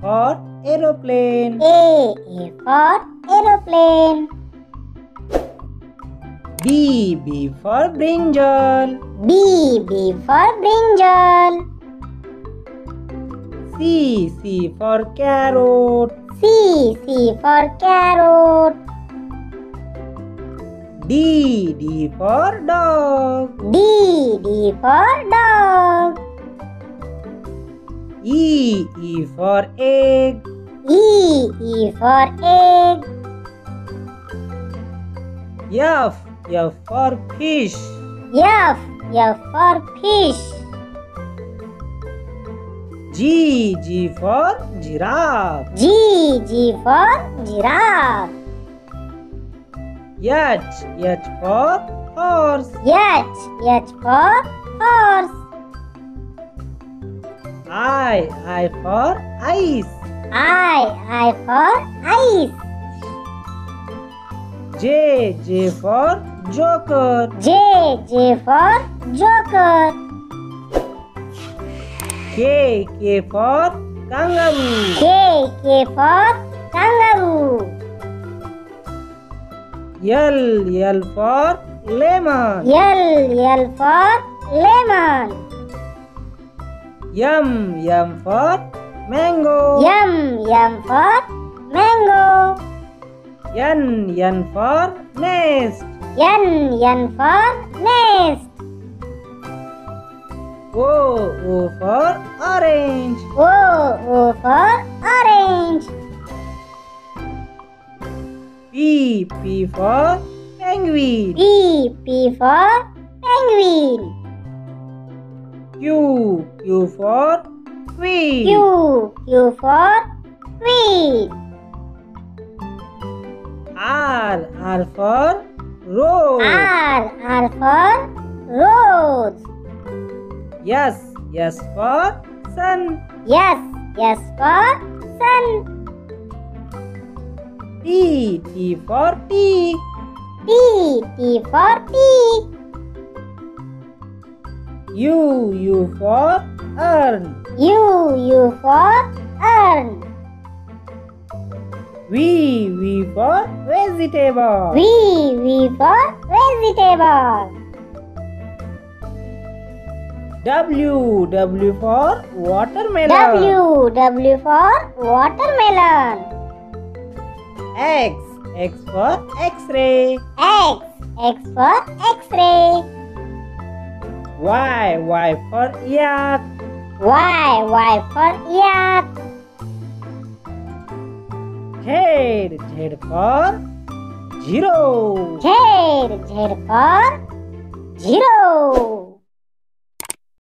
for aeroplane. A. A for aeroplane. B. B for brinjal. B. B for brinjal. C. C for carrot. C. C for carrot. D. D for dog. D. D for dog. E. E for egg. E. E for egg. F. F for fish. F. F for fish. G. G for giraffe. G. G for giraffe. H. H for horse. H. H for horse. I. I for ice. I. I for ice. J. J for joker. J. J for joker. K. K for kangaroo. K. K for kangaroo. L. L for lemon. L. L for lemon. M. M for mango. M. M for mango. N. N for nest. N. N for nest. O. O for orange. O. O for orange. P. P for penguin. P. P for penguin. Q. Q for queen. Q. Q for queen. R. R for rose. R. R for rose. Yes. S for sun. Yes. Yes for sun. T. T for tea. T. T for tea. U. U for urn. U. U for urn. V. V for vegetable. V. V for vegetable. W. W for watermelon. W. W for watermelon. X. X for X-ray. X. X for X-ray. Y. Y for yak. Y. Y for yak. Z. Z for zero. Z. Z for zero.